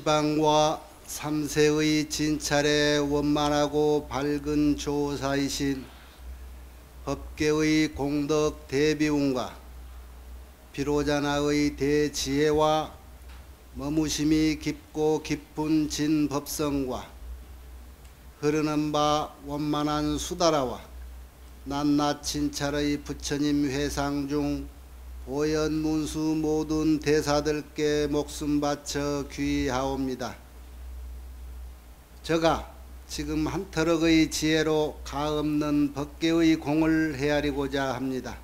시방과 삼세의 진찰에 원만하고 밝은 조사이신 법계의 공덕 대비운과 비로자나의 대지혜와 머무심이 깊고 깊은 진법성과 흐르는 바 원만한 수다라와 낱낱 진찰의 부처님 회상 중 보현문수 모든 대사들께 목숨 바쳐 귀하옵니다. 저가 지금 한터럭의 지혜로 가없는 법계의 공을 헤아리고자 합니다.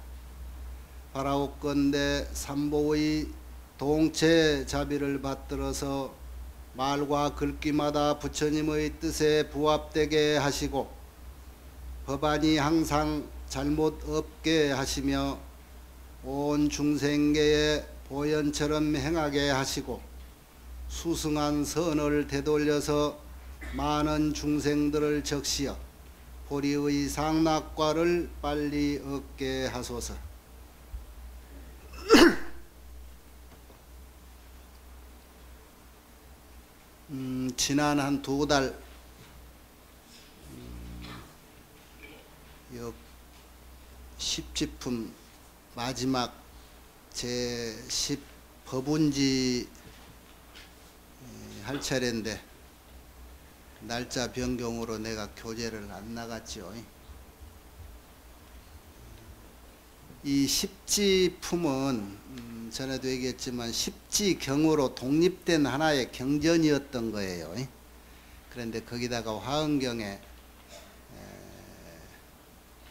바라옵건대 삼보의 동체 자비를 받들어서 말과 글귀마다 부처님의 뜻에 부합되게 하시고 법안이 항상 잘못 없게 하시며 온 중생계에 보현처럼 행하게 하시고 수승한 선을 되돌려서 많은 중생들을 적시어 보리의 상락과를 빨리 얻게 하소서. 음, 지난 한 두 달, 음, 역 10지품 마지막 제10 법운지 에, 할 차례인데 날짜 변경으로 내가 교재를 안 나갔죠. 이 십지품은 음, 전에도 얘기했지만 십지경으로 독립된 하나의 경전이었던 거예요. 그런데 거기다가 화엄경에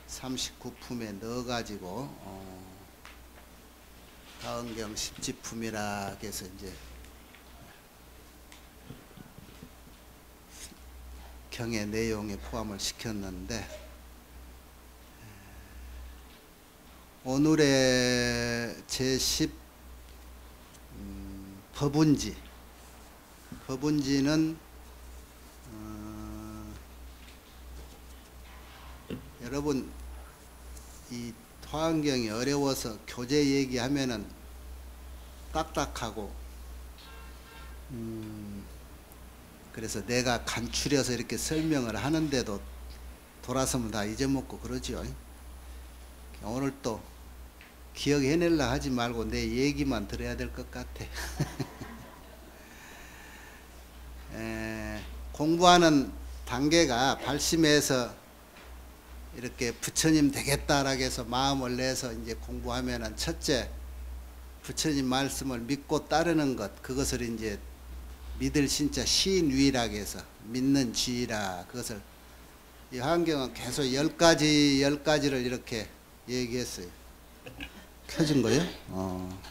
39품에 넣어가지고 어, 화엄경 십지품이라 해서 이제 경의 내용에 포함을 시켰는데 오늘의 제10 음, 법운지 법운지는 어, 여러분 이화 환경이 어려워서 교재 얘기하면은 딱딱하고 음, 그래서 내가 간추려서 이렇게 설명을 하는데도 돌아서면 다 잊어먹고 그러죠. 오늘 또 기억해낼라 하지 말고 내 얘기만 들어야 될 것 같아. 에, 공부하는 단계가 발심해서 이렇게 부처님 되겠다라고 해서 마음을 내서 이제 공부하면은 첫째 부처님 말씀을 믿고 따르는 것 그것을 이제 믿을 진짜 신위라고 해서 믿는 지라 그것을 이 환경은 계속 열 가지 열 가지를 이렇게 얘기했어요. 켜진 거예요? 어.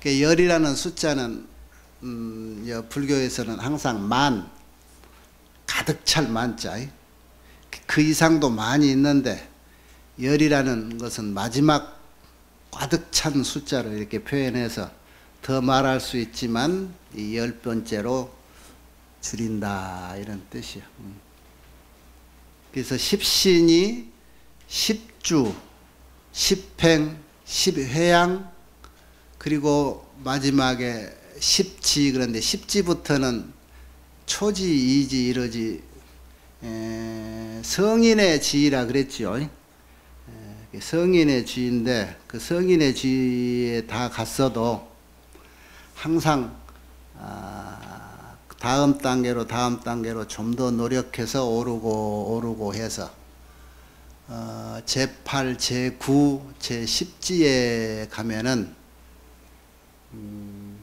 그 열이라는 숫자는 음, 불교에서는 항상 만 가득 찰 만자 그 이상도 많이 있는데 열이라는 것은 마지막 가득 찬 숫자를 이렇게 표현해서 더 말할 수 있지만 이 열 번째로 줄인다 이런 뜻이야. 음. 그래서 십신이 십주, 십행, 십회양 그리고 마지막에 십지 그런데 십지부터는 초지, 이지, 이러지 에, 성인의 지라 그랬죠. 에, 성인의 지인데 그 성인의 지에 다 갔어도 항상 아, 다음 단계로 다음 단계로 좀 더 노력해서 오르고 오르고 해서 어, 제8, 제9, 제10지에 가면은 음,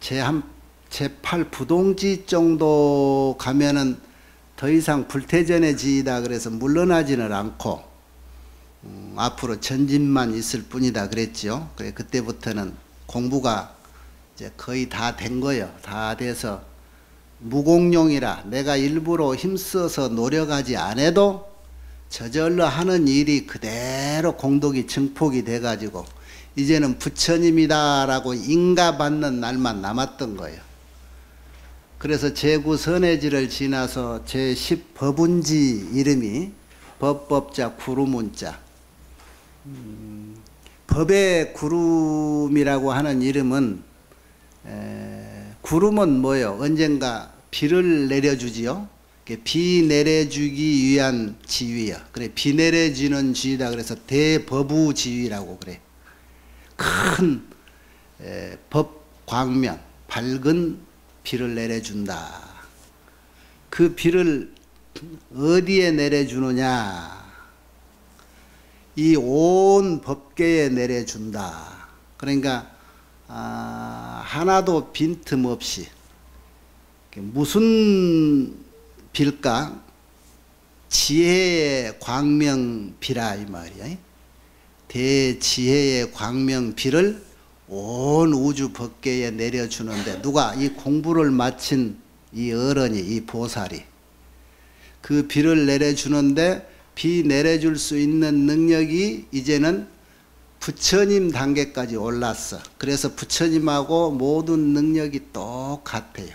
제1, 제8 부동지 정도 가면은 더 이상 불태전의 지이다 그래서 물러나지는 않고 음, 앞으로 전진만 있을 뿐이다 그랬죠. 그래 그때부터는 공부가 이제 거의 다 된 거예요. 다 돼서 무공용이라 내가 일부러 힘써서 노력하지 않아도 저절로 하는 일이 그대로 공덕이 증폭이 돼가지고 이제는 부처님이다라고 인가받는 날만 남았던 거예요. 그래서 제9선해지를 지나서 제10법운지 이름이 법법자 구루문자 음, 법의 구름이라고 하는 이름은 에, 구름은 뭐예요? 언젠가 비를 내려주지요. 비 내려주기 위한 지위야. 그래 비 내려주는 지위다. 그래서 대법우 지위라고 그래. 큰 에, 법광면 밝은 비를 내려준다. 그 비를 어디에 내려주느냐? 이 온 법계에 내려준다. 그러니까 아, 하나도 빈틈없이 무슨 빌까? 지혜의 광명비라 이 말이야. 대지혜의 광명비를 온 우주 법계에 내려주는데 누가 이 공부를 마친 이 어른이 이 보살이 그 비를 내려주는데 비 내려줄 수 있는 능력이 이제는 부처님 단계까지 올랐어. 그래서 부처님하고 모든 능력이 똑같아요.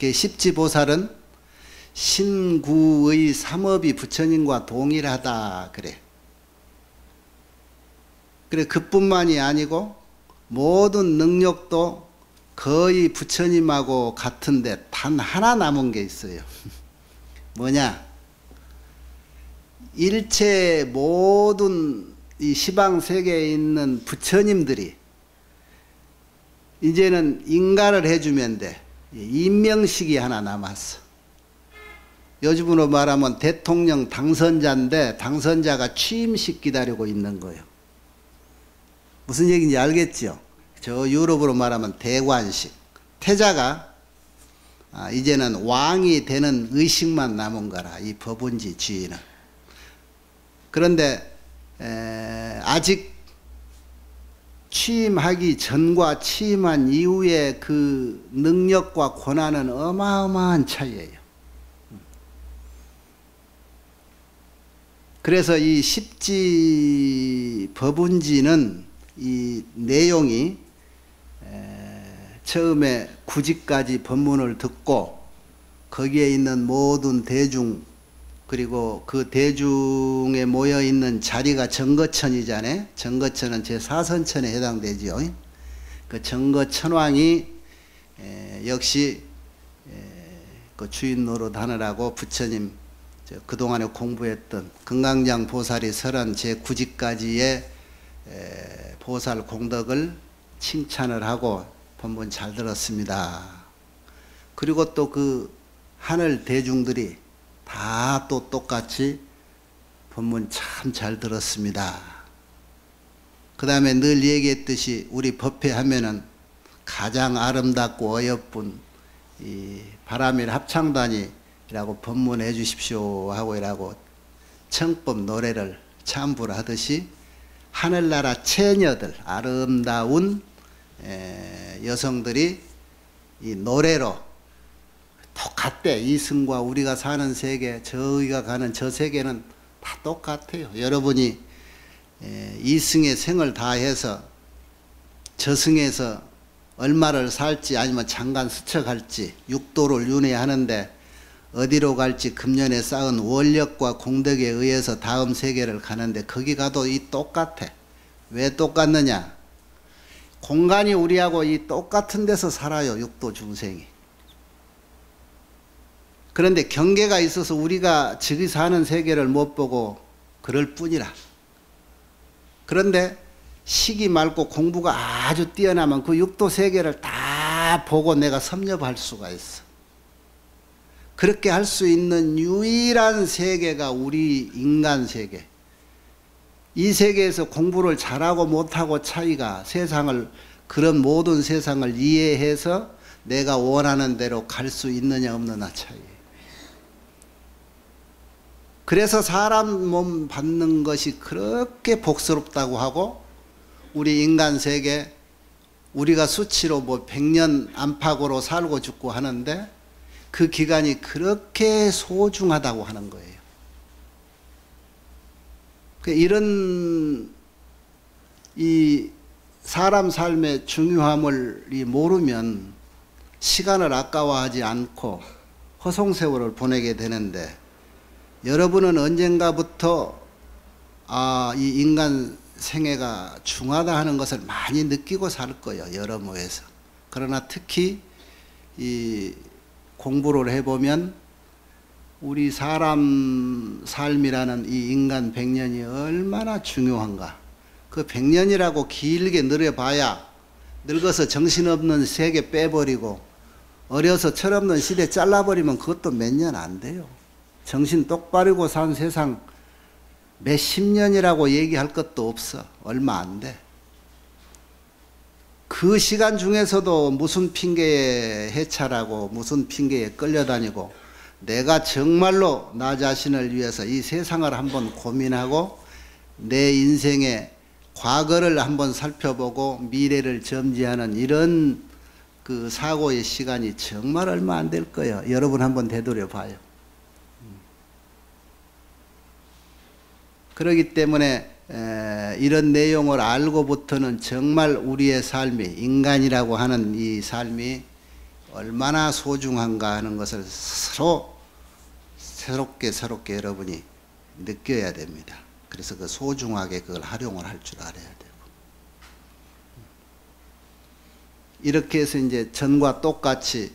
십지보살은 신구의 삼업이 부처님과 동일하다 그래. 그래 그뿐만이 아니고 모든 능력도 거의 부처님하고 같은데 단 하나 남은 게 있어요. 뭐냐? 일체 모든 이 시방 세계에 있는 부처님들이 이제는 인가를 해주면 돼. 임명식이 하나 남았어. 요즘으로 말하면 대통령 당선자인데 당선자가 취임식 기다리고 있는 거예요. 무슨 얘기인지 알겠죠? 저 유럽으로 말하면 대관식. 태자가 아, 이제는 왕이 되는 의식만 남은 거라 이 법운지 주인은. 그런데 에, 아직 취임하기 전과 취임한 이후의 그 능력과 권한은 어마어마한 차이예요. 그래서 이 십지 법운지는 이 내용이 처음에 구지까지 법문을 듣고 거기에 있는 모든 대중 그리고 그 대중에 모여 있는 자리가 정거천이잖아요. 정거천은 제 사선천에 해당되지요. 그 정거천왕이 역시 그 주인 노릇 하느라고 부처님 그동안에 공부했던 금강장 보살이 설한 제 9지까지의 보살 공덕을 칭찬을 하고 본문 잘 들었습니다. 그리고 또 그 하늘 대중들이 다 또 똑같이 본문 참 잘 들었습니다. 그 다음에 늘 얘기했듯이 우리 법회 하면은 가장 아름답고 어여쁜 이 바람일 합창단이라고 법문해 주십시오 하고 이라고 청법 노래를 참부하듯이 하늘나라 처녀들 아름다운 여성들이 이 노래로 똑같대. 이승과 우리가 사는 세계, 저희가 가는 저 세계는 다 똑같아요. 여러분이 이승의 생을 다해서 저승에서 얼마를 살지 아니면 장관 수척할지 육도를 윤회하는데 어디로 갈지 금년에 쌓은 원력과 공덕에 의해서 다음 세계를 가는데 거기 가도 이 똑같아. 왜 똑같느냐? 공간이 우리하고 이 똑같은 데서 살아요. 육도 중생이. 그런데 경계가 있어서 우리가 저기 사는 세계를 못 보고 그럴 뿐이라. 그런데 시기 맑고 공부가 아주 뛰어나면 그 육도 세계를 다 보고 내가 섭렵할 수가 있어. 그렇게 할 수 있는 유일한 세계가 우리 인간 세계. 이 세계에서 공부를 잘하고 못하고 차이가 세상을 그런 모든 세상을 이해해서 내가 원하는 대로 갈 수 있느냐 없느냐 차이. 그래서 사람 몸 받는 것이 그렇게 복스럽다고 하고 우리 인간 세계 우리가 수치로 뭐 백년 안팎으로 살고 죽고 하는데 그 기간이 그렇게 소중하다고 하는 거예요. 그 이런 이 사람 삶의 중요함을 모르면 시간을 아까워하지 않고 허송세월을 보내게 되는데 여러분은 언젠가부터 아, 이 인간 생애가 중하다 하는 것을 많이 느끼고 살 거예요. 여러 모에서. 그러나 특히 이 공부를 해보면 우리 사람 삶이라는 이 인간 백년이 얼마나 중요한가. 그 백년이라고 길게 늘어봐야 늙어서 정신없는 세계 빼버리고 어려서 철없는 시대 잘라버리면 그것도 몇 년 안 돼요. 정신 똑바르고 산 세상 몇십 년이라고 얘기할 것도 없어. 얼마 안 돼. 그 시간 중에서도 무슨 핑계에 해찰하고 무슨 핑계에 끌려다니고 내가 정말로 나 자신을 위해서 이 세상을 한번 고민하고 내 인생의 과거를 한번 살펴보고 미래를 점지하는 이런 그 사고의 시간이 정말 얼마 안 될 거예요. 여러분 한번 되돌려 봐요. 그렇기 때문에 에, 이런 내용을 알고부터는 정말 우리의 삶이 인간이라고 하는 이 삶이 얼마나 소중한가 하는 것을 서로 새롭게 새롭게 여러분이 느껴야 됩니다. 그래서 그 소중하게 그걸 활용을 할 줄 알아야 되고 이렇게 해서 이제 전과 똑같이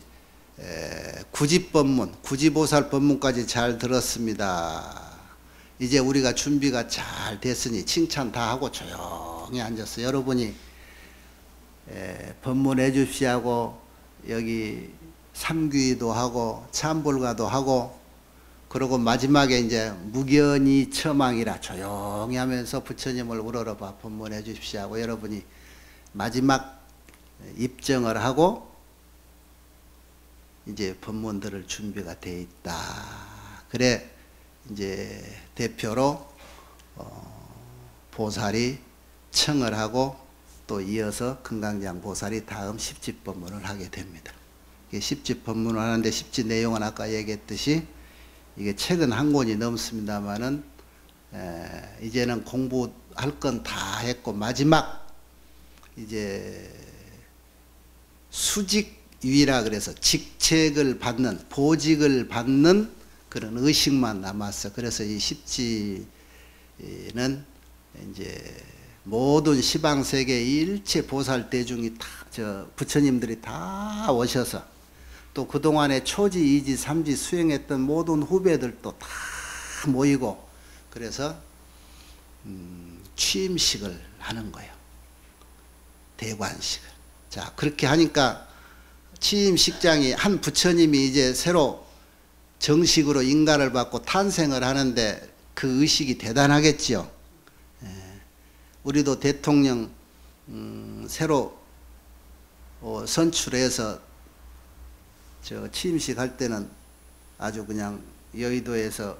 에, 구집법문, 구지보살 법문까지 잘 들었습니다. 이제 우리가 준비가 잘 됐으니 칭찬 다 하고 조용히 앉았어. 여러분이 에, 법문해 줍시하고 여기 삼귀도 하고 참불가도 하고 그리고 마지막에 이제 무견이 처망이라 조용히 하면서 부처님을 우러러봐 법문해 주십시오 여러분이 마지막 입정을 하고 이제 법문들을 준비가 돼 있다. 그래 이제 대표로 어, 보살이 청을 하고 또 이어서 금강장 보살이 다음 십집 법문을 하게 됩니다. 십집 법문을 하는데 십집 내용은 아까 얘기했듯이 이게 책은 한 권이 넘습니다만은 이제는 공부할 건 다 했고 마지막 이제 수직 위라 그래서 직책을 받는 보직을 받는 그런 의식만 남았어. 그래서 이 십지는 이제 모든 시방 세계 일체 보살 대중이 다 저 부처님들이 다 오셔서 또 그동안에 초지, 이지, 삼지 수행했던 모든 후배들도 다 모이고 그래서 음, 취임식을 하는 거예요. 대관식을. 자, 그렇게 하니까 취임식장이 한 부처님이 이제 새로 정식으로 인간을 받고 탄생을 하는데 그 의식이 대단하겠지요. 예. 우리도 대통령 음, 새로 어, 선출해서 저 취임식 할 때는 아주 그냥 여의도에서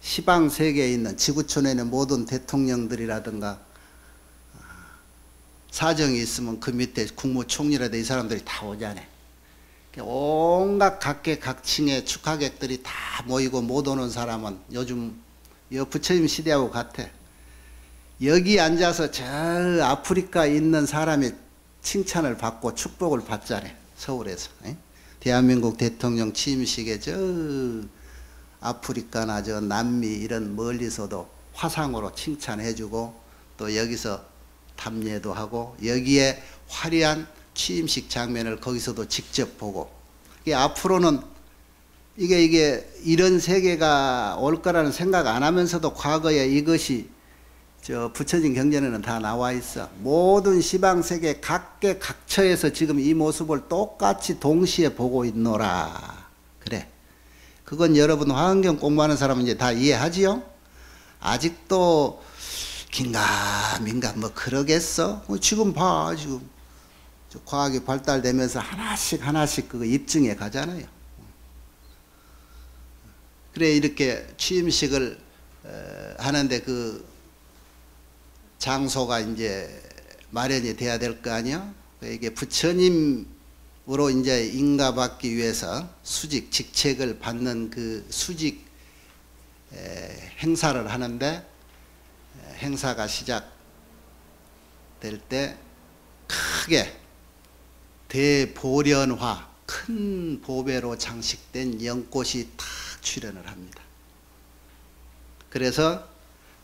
시방 세계에 있는 지구촌에 있는 모든 대통령들이라든가 아, 사정이 있으면 그 밑에 국무총리라든가 이 사람들이 다 오잖아요. 온갖 각계 각층의 축하객들이 다 모이고 못 오는 사람은 요즘 여 부처님 시대하고 같아. 여기 앉아서 저 아프리카 있는 사람이 칭찬을 받고 축복을 받잖아요. 서울에서. 대한민국 대통령 취임식에 저 아프리카나 저 남미 이런 멀리서도 화상으로 칭찬해주고 또 여기서 담례도 하고 여기에 화려한 취임식 장면을 거기서도 직접 보고 앞으로는 이게 이게 이런 세계가 올 거라는 생각 안 하면서도 과거에 이것이 저 부처진 경전에는 다 나와 있어. 모든 시방 세계 각계 각처에서 지금 이 모습을 똑같이 동시에 보고 있노라. 그래. 그건 여러분 화환경 공부하는 사람은 이제 다 이해하지요? 아직도 긴가 민가 뭐 그러겠어? 뭐 지금 봐 지금 과학이 발달되면서 하나씩 하나씩 그거 입증해 가잖아요. 그래 이렇게 취임식을 하는데 그 장소가 이제 마련이 돼야 될 거 아니야? 이게 부처님으로 이제 인가받기 위해서 수직 직책을 받는 그 수직 행사를 하는데 행사가 시작될 때 크게 대보련화 큰 보배로 장식된 연꽃이 탁 출현을 합니다. 그래서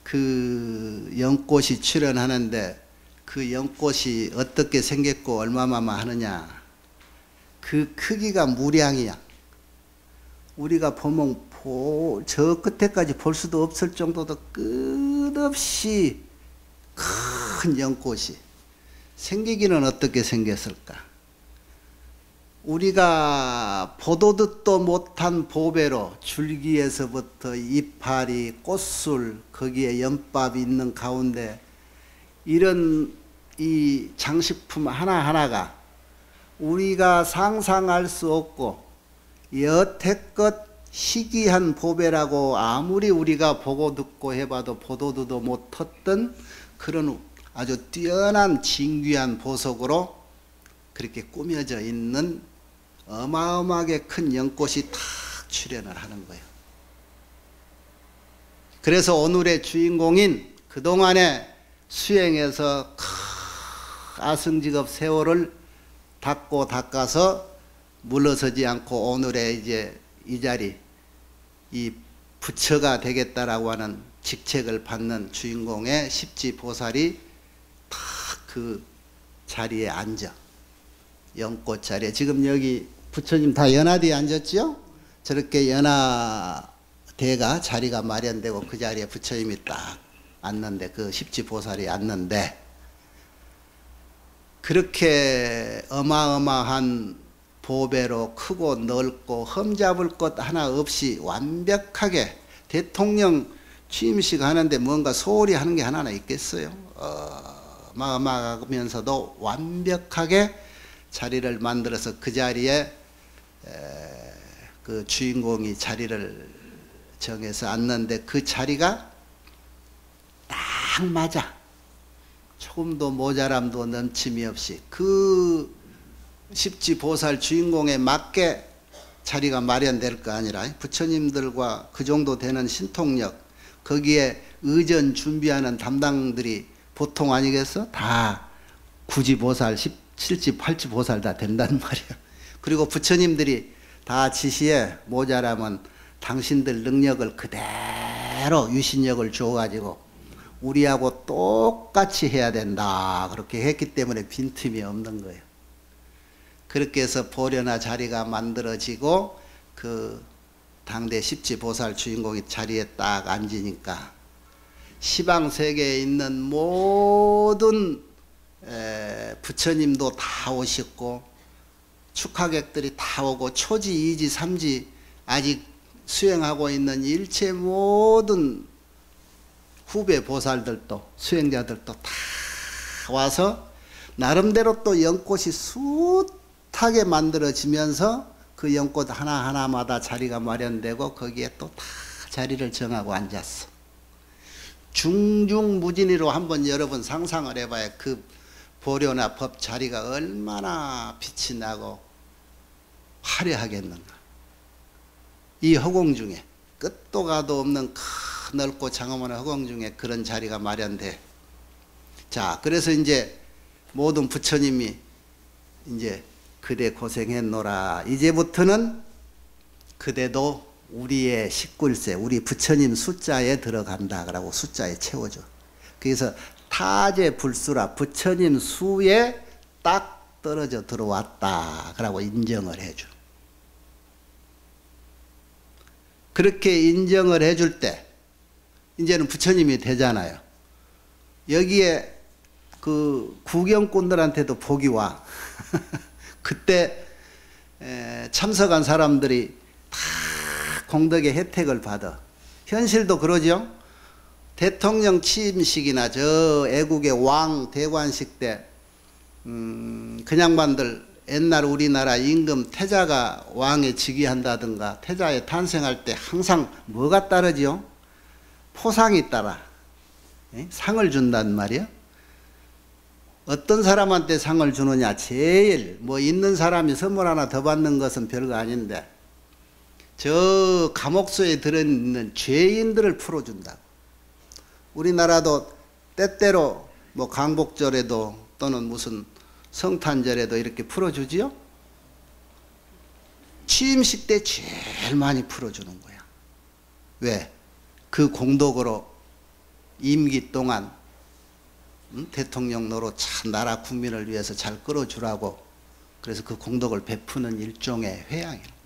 그 연꽃이 출현하는데 그 연꽃이 어떻게 생겼고 얼마마마 하느냐 그 크기가 무량이야. 우리가 보면 보, 저 끝에까지 볼 수도 없을 정도로 끝없이 큰 연꽃이 생기기는 어떻게 생겼을까? 우리가 보도 듣도 못한 보배로 줄기에서부터 이파리, 꽃술, 거기에 연밥이 있는 가운데 이런 이 장식품 하나하나가 우리가 상상할 수 없고 여태껏 희귀한 보배라고 아무리 우리가 보고 듣고 해봐도 보도 듣도 못했던 그런 아주 뛰어난 진귀한 보석으로 그렇게 꾸며져 있는 어마어마하게 큰 연꽃이 탁 출현을 하는 거예요. 그래서 오늘의 주인공인 그동안에 수행해서 아승직업 세월을 닦고 닦아서 물러서지 않고 오늘의 이제 이 자리 이 부처가 되겠다라고 하는 직책을 받는 주인공의 십지 보살이 탁그 자리에 앉아 연꽃 자리에 지금 여기 부처님 다 연화대에 앉았죠? 저렇게 연화대가 자리가 마련되고 그 자리에 부처님이 딱 앉는데 그 십지 보살이 앉는데 그렇게 어마어마한 보배로 크고 넓고 흠잡을 것 하나 없이 완벽하게 대통령 취임식 하는데 뭔가 소홀히 하는 게 하나 나 있겠어요? 어마어마하면서도 완벽하게 자리를 만들어서 그 자리에 그 주인공이 자리를 정해서 앉는데 그 자리가 딱 맞아. 조금도 모자람도 넘침이 없이 그 십지 보살 주인공에 맞게 자리가 마련될 거 아니라 부처님들과 그 정도 되는 신통력 거기에 의전 준비하는 담당들이 보통 아니겠어? 다 구지 보살, 칠지, 팔지 보살 다 된단 말이야. 그리고 부처님들이 다 지시에 모자라면 당신들 능력을 그대로 유신력을 줘가지고 우리하고 똑같이 해야 된다. 그렇게 했기 때문에 빈틈이 없는 거예요. 그렇게 해서 보려나 자리가 만들어지고 그 당대 십지 보살 주인공이 자리에 딱 앉으니까 시방 세계에 있는 모든 부처님도 다 오셨고 축하객들이 다 오고 초지, 이지, 삼지 아직 수행하고 있는 일체 모든 후배 보살들도 수행자들도 다 와서 나름대로 또 연꽃이 숱하게 만들어지면서 그 연꽃 하나하나마다 자리가 마련되고 거기에 또 다 자리를 정하고 앉았어. 중중무진으로 한번 여러분 상상을 해봐야 그 보려나 법 자리가 얼마나 빛이 나고 화려하겠는가. 이 허공 중에 끝도 가도 없는 큰 넓고 장엄한 허공 중에 그런 자리가 마련돼. 자, 그래서 이제 모든 부처님이 이제 그대 고생했노라. 이제부터는 그대도 우리의 19세, 우리 부처님 숫자에 들어간다. 그러고 숫자에 채워줘. 그래서 타제 불수라 부처님 수에 딱 떨어져 들어왔다. 그러고 인정을 해줘. 그렇게 인정을 해줄 때, 이제는 부처님이 되잖아요. 여기에 그 구경꾼들한테도 복이 와. 그때 참석한 사람들이 다 공덕의 혜택을 받아. 현실도 그러죠. 대통령 취임식이나 저 애국의 왕 대관식 때 음, 그냥반들 옛날 우리나라 임금 태자가 왕에 즉위한다든가 태자에 탄생할 때 항상 뭐가 따르지요? 포상이 따라 상을 준단 말이요. 어떤 사람한테 상을 주느냐 제일 뭐 있는 사람이 선물 하나 더 받는 것은 별거 아닌데 저 감옥소에 들어있는 죄인들을 풀어준다. 우리나라도 때때로 뭐 강복절에도 또는 무슨 성탄절에도 이렇게 풀어주지요. 취임식 때 제일 많이 풀어주는 거야. 왜? 그 공덕으로 임기 동안 음? 대통령 노릇 참 나라 국민을 위해서 잘 끌어주라고 그래서 그 공덕을 베푸는 일종의 회양이에요.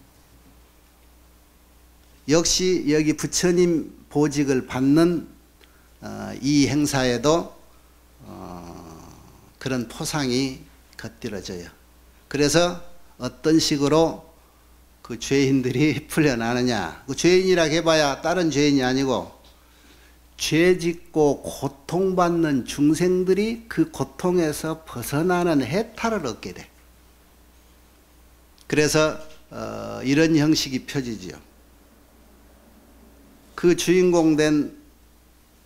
역시 여기 부처님 보직을 받는 어, 이 행사에도 어, 그런 포상이 겉들어져요. 그래서 어떤 식으로 그 죄인들이 풀려나느냐. 그 죄인이라 해봐야 다른 죄인이 아니고 죄 짓고 고통받는 중생들이 그 고통에서 벗어나는 해탈을 얻게 돼. 그래서 어, 이런 형식이 펴지지요. 그 주인공 된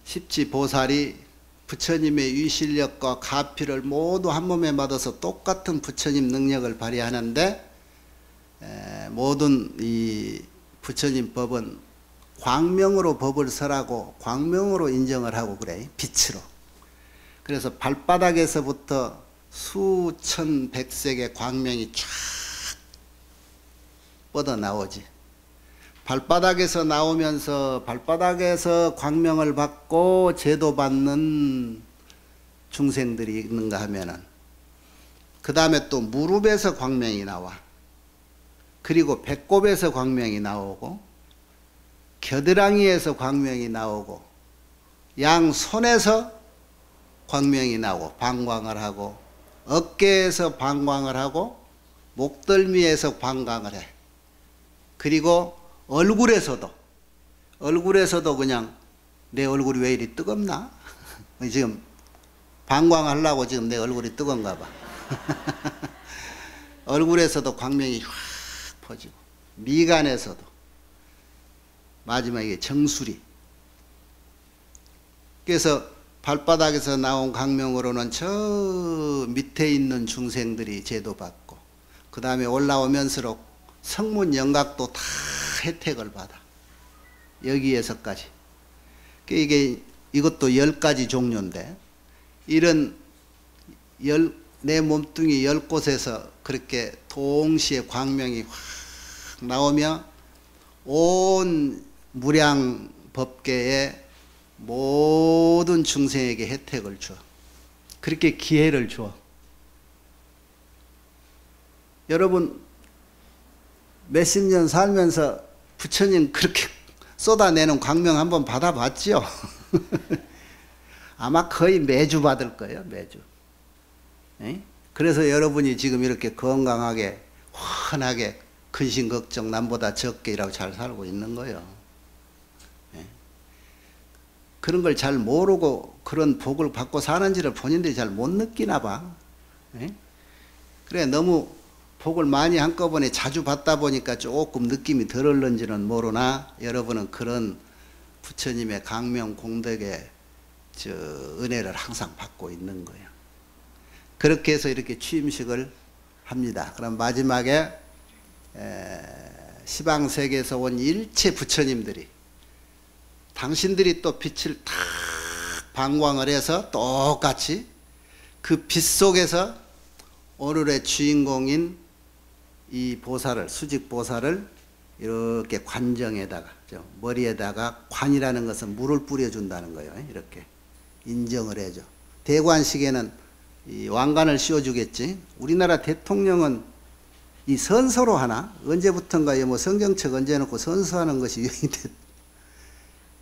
십지 보살이 부처님의 위실력과 가피를 모두 한 몸에 받아서 똑같은 부처님 능력을 발휘하는데 에, 모든 이 부처님 법은 광명으로 법을 설하고 광명으로 인정을 하고 그래 빛으로. 그래서 발바닥에서부터 수천 백색의 광명이 쫙 뻗어 나오지 발바닥에서 나오면서 발바닥에서 광명을 받고 제도 받는 중생들이 있는가 하면은 그 다음에 또 무릎에서 광명이 나와. 그리고 배꼽에서 광명이 나오고 겨드랑이에서 광명이 나오고 양 손에서 광명이 나오고 방광을 하고 어깨에서 방광을 하고 목덜미에서 방광을 해. 그리고 얼굴에서도 얼굴에서도 그냥 내 얼굴이 왜 이리 뜨겁나? 지금 방광하려고 지금 내 얼굴이 뜨거운가 봐. 얼굴에서도 광명이 확 퍼지고 미간에서도 마지막에 정수리 그래서 발바닥에서 나온 강명으로는 저 밑에 있는 중생들이 제도받고 그 다음에 올라오면서록 성문 영각도 다 혜택을 받아. 여기에서까지. 이게 이것도 열 가지 종류인데 이런 열, 내 몸뚱이 열 곳에서 그렇게 동시에 광명이 확 나오며 온 무량 법계의 모든 중생에게 혜택을 줘. 그렇게 기회를 줘. 여러분 몇십 년 살면서 부처님 그렇게 쏟아내는 광명 한번 받아봤죠? 아마 거의 매주 받을 거예요, 매주. 에? 그래서 여러분이 지금 이렇게 건강하게, 환하게, 근심 걱정 남보다 적게 일하고 잘 살고 있는 거예요. 에? 그런 걸 잘 모르고 그런 복을 받고 사는지를 본인들이 잘 못 느끼나 봐. 에? 그래, 너무 복을 많이 한꺼번에 자주 받다 보니까 조금 느낌이 덜 올는지는 모르나 여러분은 그런 부처님의 강명 공덕의 저 은혜를 항상 받고 있는 거예요. 그렇게 해서 이렇게 취임식을 합니다. 그럼 마지막에 시방 세계에서 온 일체 부처님들이 당신들이 또 빛을 탁 방광을 해서 똑같이 그 빛 속에서 오늘의 주인공인 이 보살을 수직 보살을 이렇게 관정에다가 머리에다가 관이라는 것은 물을 뿌려준다는 거예요. 이렇게 인정을 해줘. 대관식에는 이 왕관을 씌워주겠지. 우리나라 대통령은 이 선서로 하나 언제부턴가 뭐 성경책 얹어놓고 선서하는 것이 유행이 됐.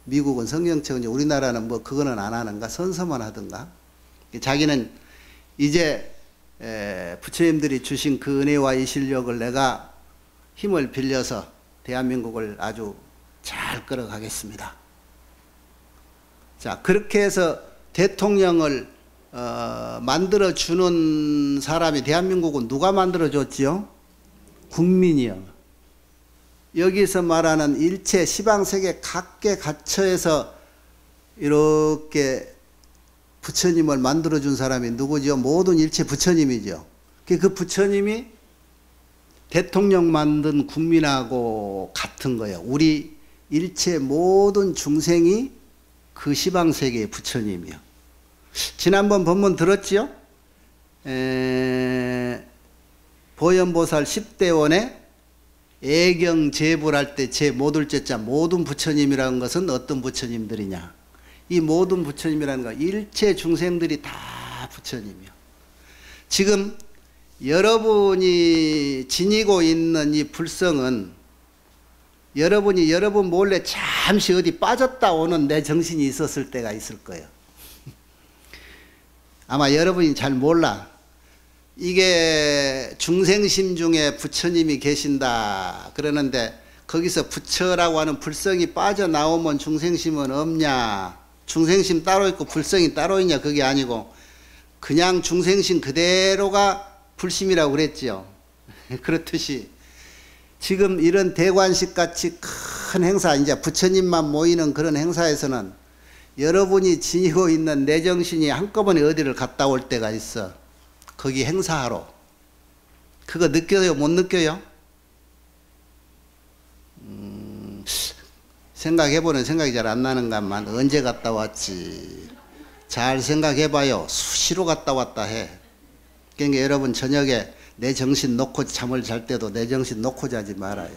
미국은 성경책 은 우리나라는 뭐 그거는 안 하는가 선서만 하든가. 자기는 이제 부처님들이 주신 그 은혜와 이 실력을 내가 힘을 빌려서 대한민국을 아주 잘 끌어가겠습니다. 자, 그렇게 해서 대통령을 어, 만들어 주는 사람이 대한민국은 누가 만들어 줬지요? 국민이요. 여기서 말하는 일체 시방 세계 각계 갇혀에서 이렇게 부처님을 만들어준 사람이 누구죠? 모든 일체 부처님이죠. 그 부처님이 대통령 만든 국민하고 같은 거예요. 우리 일체 모든 중생이 그 시방세계의 부처님이요. 지난번 본문 들었지요? 보현보살 10대원에 애경 제불할 때제 못을 째자 모든 부처님이라는 것은 어떤 부처님들이냐? 이 모든 부처님이라는 거 일체 중생들이 다 부처님이요. 지금 여러분이 지니고 있는 이 불성은 여러분이 여러분 몰래 잠시 어디 빠졌다 오는 내 정신이 있었을 때가 있을 거예요. 아마 여러분이 잘 몰라. 이게 중생심 중에 부처님이 계신다. 그러는데 거기서 부처라고 하는 불성이 빠져나오면 중생심은 없냐. 중생심 따로 있고 불성이 따로 있냐. 그게 아니고 그냥 중생심 그대로가 불심이라고 그랬지요. 그렇듯이 지금 이런 대관식 같이 큰 행사, 이제 부처님만 모이는 그런 행사에서는 여러분이 지니고 있는 내 정신이 한꺼번에 어디를 갔다 올 때가 있어. 거기 행사하러. 그거 느껴요? 못 느껴요? 생각해보는 생각이 잘 안 나는 것만 언제 갔다 왔지. 잘 생각해봐요. 수시로 갔다 왔다 해. 그러니까 여러분 저녁에 내 정신 놓고 잠을 잘 때도 내 정신 놓고 자지 말아요.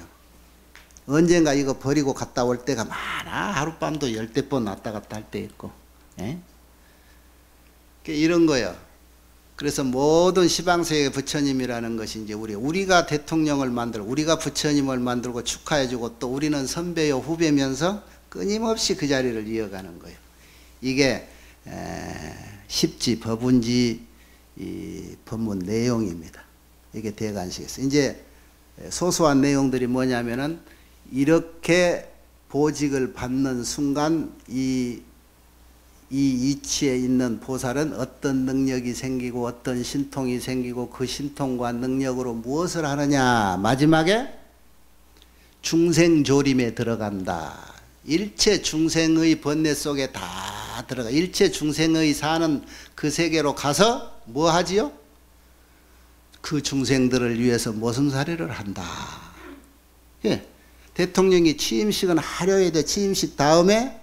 언젠가 이거 버리고 갔다 올 때가 많아. 하룻밤도 열대 번 왔다 갔다 할 때 있고. 예? 이런 거요. 그래서 모든 시방세계 부처님이라는 것이 이제 우리 우리가 대통령을 만들고 우리가 부처님을 만들고 축하해주고 또 우리는 선배요 후배면서 끊임없이 그 자리를 이어가는 거예요. 이게 에, 십지 법운지 이 법문 내용입니다. 이게 대관식에서 이제 소소한 내용들이 뭐냐면은 이렇게 보직을 받는 순간 이, 이 이치에 있는 보살은 어떤 능력이 생기고 어떤 신통이 생기고 그 신통과 능력으로 무엇을 하느냐 마지막에 중생조림에 들어간다 일체 중생의 번뇌 속에 다 들어가 일체 중생의 사는 그 세계로 가서 뭐 하지요? 그 중생들을 위해서 모순 사례를 한다. 예. 대통령이 취임식은 하려야 돼. 취임식 다음에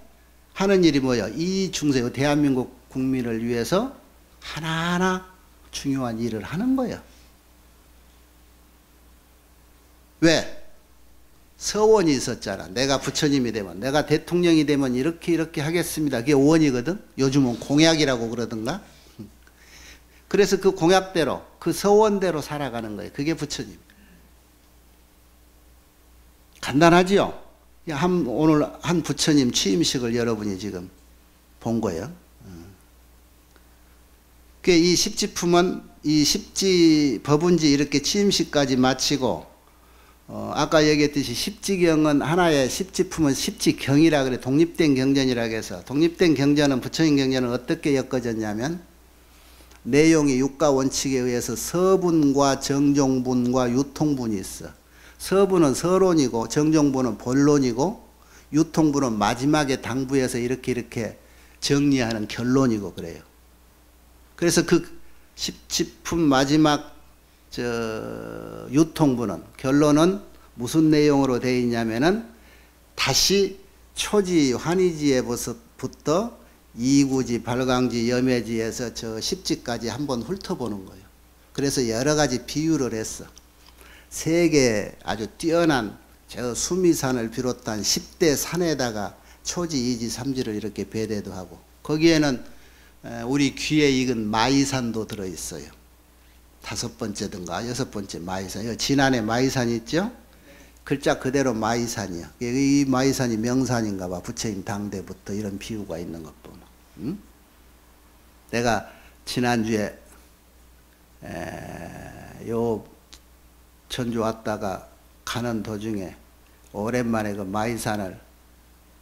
하는 일이 뭐야? 이 중생, 대한민국 국민을 위해서 하나하나 중요한 일을 하는 거예요. 왜? 서원이 있었잖아. 내가 부처님이 되면, 내가 대통령이 되면 이렇게 이렇게 하겠습니다. 그게 원이거든. 요즘은 공약이라고 그러던가. 그래서 그 공약대로, 그 서원대로 살아가는 거예요. 그게 부처님. 간단하지요? 한, 오늘 한 부처님 취임식을 여러분이 지금 본 거예요. 이 십지품은 이 십지 법운지 이렇게 취임식까지 마치고 어, 아까 얘기했듯이 십지경은 하나의 십지품은 십지경이라 그래 독립된 경전이라 해서 독립된 경전은 부처님 경전은 어떻게 엮어졌냐면 내용이 육가 원칙에 의해서 서분과 정종분과 유통분이 있어. 서분은 서론이고 정종분은 본론이고 유통분은 마지막에 당부해서 이렇게 이렇게 정리하는 결론이고 그래요. 그래서 그 십지품 마지막 저 유통분은 결론은 무슨 내용으로 되어 있냐면은 다시 초지 환희지에부터 이구지, 발광지, 염해지에서 저 십지까지 한번 훑어보는 거예요. 그래서 여러 가지 비유를 했어. 세계 아주 뛰어난 저 수미산을 비롯한 10대 산에다가 초지, 이지, 삼지를 이렇게 배대도 하고 거기에는 우리 귀에 익은 마이산도 들어있어요. 다섯 번째든가 여섯 번째 마이산. 지난해 마이산 있죠? 글자 그대로 마이산이요. 이 마이산이 명산인가 봐. 부처님 당대부터 이런 비유가 있는 것 보면. 응? 내가 지난주에 에, 요 전주 왔다가 가는 도중에 오랜만에 그 마이산을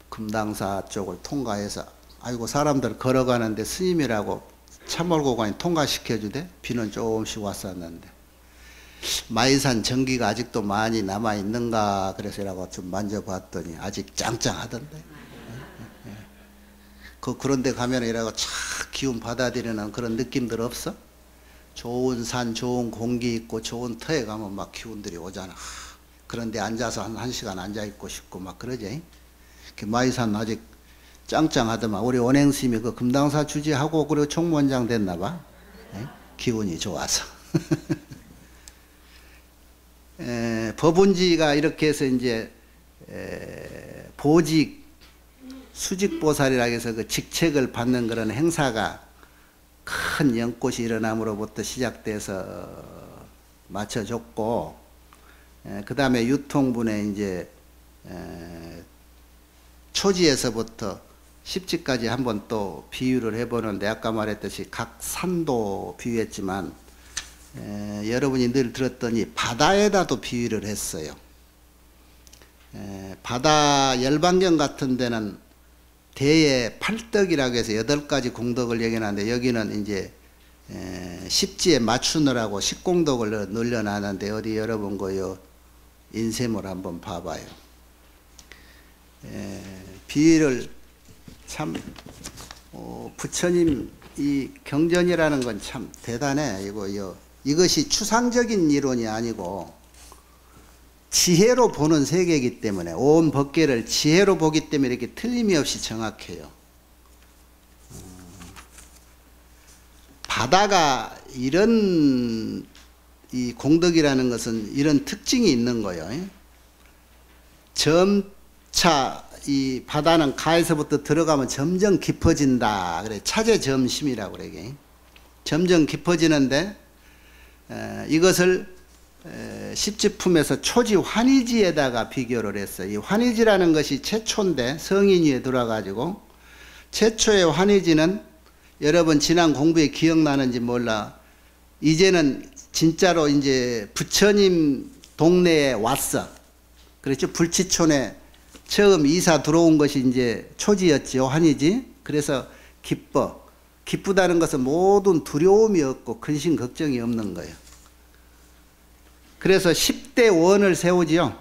금당사 쪽을 통과해서 아이고 사람들 걸어가는데 스님이라고 차 몰고 가니 통과시켜주대 비는 조금씩 왔었는데 마이산 전기가 아직도 많이 남아 있는가 그래서라고 좀 만져봤더니 아직 짱짱하던데 그 그런데 가면 이라고 착 기운 받아들이는 그런 느낌들 없어? 좋은 산, 좋은 공기 있고 좋은 터에 가면 막 기운들이 오잖아. 그런데 앉아서 한, 한 시간 앉아 있고 싶고 막 그러지. 마이산 아직 짱짱하더만. 우리 원행스님이 그 금당사 주지하고 그리고 총무원장 됐나 봐. 에? 기운이 좋아서. 에, 법운지가 이렇게 해서 이제 에, 보직 수직보살이라 해서 그 직책을 받는 그런 행사가 큰 연꽃이 일어남으로부터 시작돼서 맞춰줬고 그 다음에 유통분에 이제 에, 초지에서부터 십지까지 한번 또 비유를 해보는데 아까 말했듯이 각 산도 비유했지만 에, 여러분이 늘 들었더니 바다에다도 비유를 했어요. 에, 바다 열반경 같은 데는 대의 팔덕이라고 해서 여덟 가지 공덕을 얘기하는데 여기는 이제 에, 십지에 맞추느라고 십공덕을 늘려놨는데 어디 여러분 거요 인셈을 한번 봐봐요. 에, 비유를 참 어, 부처님 이 경전이라는 건 참 대단해 이거 요. 이것이 추상적인 이론이 아니고 지혜로 보는 세계이기 때문에 온 법계를 지혜로 보기 때문에 이렇게 틀림이 없이 정확해요. 바다가 이런 이 공덕이라는 것은 이런 특징이 있는 거예요. 점차 이 바다는 가에서부터 들어가면 점점 깊어진다. 그래 차제 점심이라고 그래. 점점 깊어지는데 에, 이것을 에, 십지품에서 초지 환희지에다가 비교를 했어요. 이 환희지라는 것이 최초인데 성인 위에 들어가지고 최초의 환희지는 여러분 지난 공부에 기억나는지 몰라. 이제는 진짜로 이제 부처님 동네에 왔어. 그렇죠. 불치촌에 처음 이사 들어온 것이 이제 초지였지요. 환이지. 그래서 기뻐. 기쁘다는 것은 모든 두려움이 없고 근심 걱정이 없는 거예요. 그래서 10대 원을 세우지요.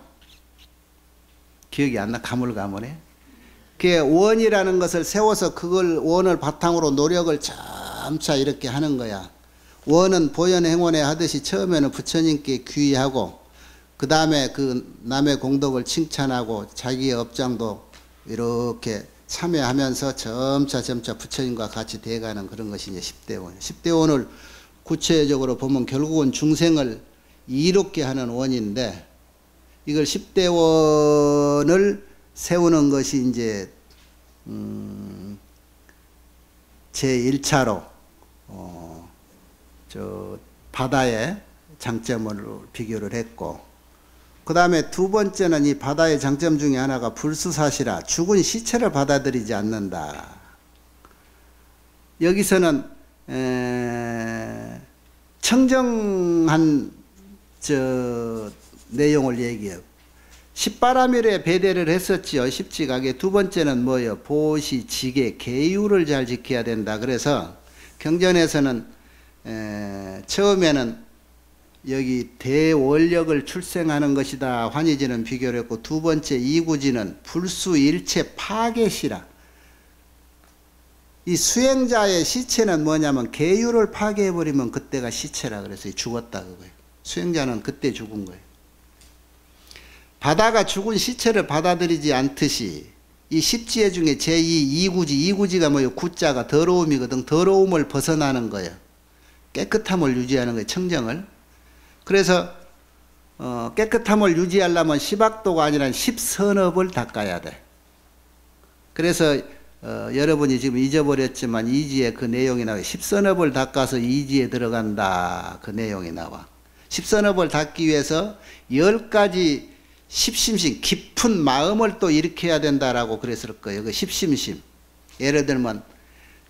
기억이 안 나. 가물가물해. 그 원이라는 것을 세워서 그걸 원을 바탕으로 노력을 점차 이렇게 하는 거야. 원은 보현 행원에 하듯이 처음에는 부처님께 귀의하고 그 다음에 그 남의 공덕을 칭찬하고 자기의 업장도 이렇게 참여하면서 점차 점차 부처님과 같이 돼가는 그런 것이 이제 10대 원. 10대 원을 구체적으로 보면 결국은 중생을 이롭게 하는 원인데 이걸 10대 원을 세우는 것이 이제 음, 제 1차로 어, 저 바다의 장점을 비교를 했고 그 다음에 두 번째는 이 바다의 장점 중에 하나가 불수사시라 죽은 시체를 받아들이지 않는다. 여기서는 에, 청정한 저 내용을 얘기해요. 십바라밀에 배대를 했었지요. 십지각에 두 번째는 뭐예요? 보시, 지계, 계율을 잘 지켜야 된다. 그래서 경전에서는 에, 처음에는 여기 대원력을 출생하는 것이다. 환희지는 비교를 했고 두 번째 이구지는 불수일체 파괴시라. 이 수행자의 시체는 뭐냐면 계율을 파괴해버리면 그때가 시체라 그래서 죽었다 그거예요. 수행자는 그때 죽은 거예요. 바다가 죽은 시체를 받아들이지 않듯이 이 십지혜 중에 제2 이구지 이구지가 뭐예요? 구자가 더러움이거든. 더러움을 벗어나는 거예요. 깨끗함을 유지하는 거예요. 청정을. 그래서 어, 깨끗함을 유지하려면 십악도가 아니라 십선업을 닦아야 돼. 그래서 어, 여러분이 지금 잊어버렸지만 이지에 그 내용이 나와요. 십선업을 닦아서 이지에 들어간다. 그 내용이 나와. 십선업을 닦기 위해서 열 가지 십심심 깊은 마음을 또 일으켜야 된다라고 그랬을 거예요. 그 십심심. 예를 들면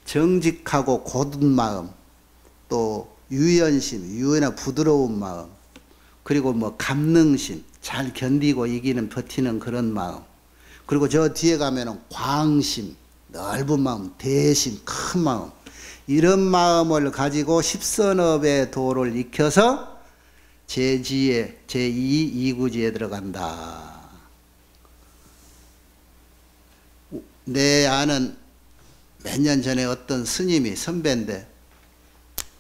정직하고 고든 마음, 또 유연심, 유연한 부드러운 마음, 그리고 뭐 감능심, 잘 견디고 이기는 버티는 그런 마음. 그리고 저 뒤에 가면은 광심, 넓은 마음, 대심, 큰 마음. 이런 마음을 가지고 십선업의 도를 익혀서 제2의 제2 이구지에 들어간다. 내 아는 몇 년 전에 어떤 스님이 선배인데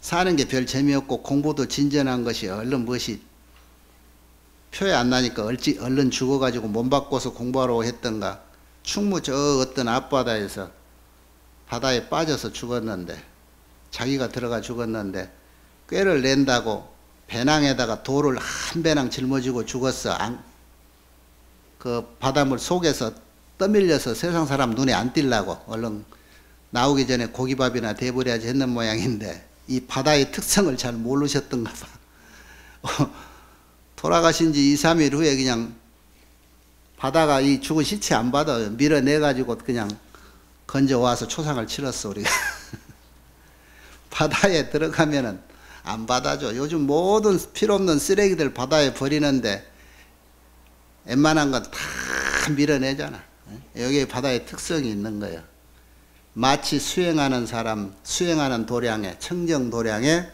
사는 게 별 재미없고 공부도 진전한 것이 얼른 무엇이 표에 안 나니까 얼지, 얼른 죽어가지고 몸 바꿔서 공부하러 했던가 충무 저 어떤 앞바다에서 바다에 빠져서 죽었는데 자기가 들어가 죽었는데 꾀를 낸다고 배낭에다가 돌을 한 배낭 짊어지고 죽었어. 그 바닷물 속에서 떠밀려서 세상 사람 눈에 안 띄려고 얼른 나오기 전에 고기밥이나 대버려야지 했는 모양인데 이 바다의 특성을 잘 모르셨던가 봐. 돌아가신 지 2, 3일 후에 그냥 바다가 이 죽은 시체 안 받아요. 밀어내가지고 그냥 건져와서 초상을 치렀어, 우리가. 바다에 들어가면은 안 받아줘. 요즘 모든 필요 없는 쓰레기들 바다에 버리는데 웬만한 건 다 밀어내잖아. 여기 바다의 특성이 있는 거예요. 마치 수행하는 사람, 수행하는 도량에, 청정 도량에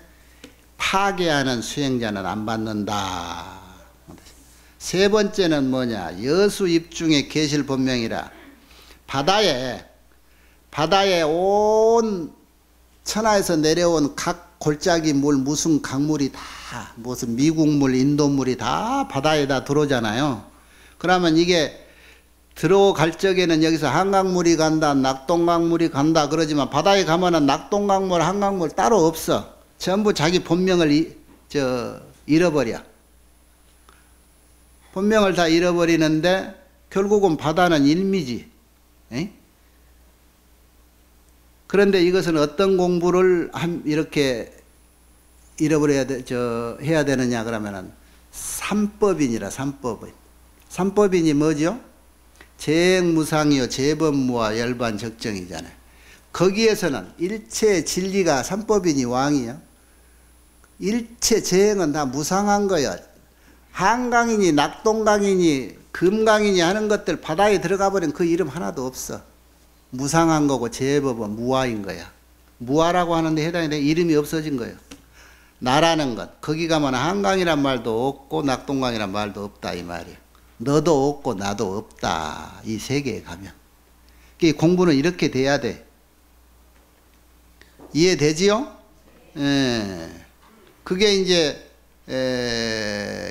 파괴하는 수행자는 안 받는다. 세 번째는 뭐냐? 여수 입중에 계실 본명이라 바다에 바다에 온 천하에서 내려온 각 골짜기 물 무슨 강물이 다 무슨 미국물 인도물이 다 바다에다 들어오잖아요. 그러면 이게 들어갈 적에는 여기서 한강물이 간다, 낙동강물이 간다 그러지만 바다에 가면은 낙동강물, 한강물 따로 없어. 전부 자기 본명을 이, 저 잃어버려. 본명을 다 잃어버리는데 결국은 바다는 일미지. 에? 그런데 이것은 어떤 공부를 한 이렇게 잃어버려야 돼, 저 해야 되느냐 그러면은 삼법인이라 삼법인. 삼법인이 뭐죠? 재행무상이요 재범무와 열반 적정이잖아요. 거기에서는 일체 진리가 삼법인이 왕이요. 일체 재행은 다 무상한 거예요. 한강이니 낙동강이니 금강이니 하는 것들 바다에 들어가 버린 그 이름 하나도 없어. 무상한 거고 제법은 무아인 거야. 무아라고 하는데 해당이 돼 이름이 없어진 거예요. 나라는 것 거기 가면 한강이란 말도 없고 낙동강이란 말도 없다 이 말이에요. 너도 없고 나도 없다 이 세계에 가면. 공부는 이렇게 돼야 돼. 이해되지요? 예. 그게 이제 에,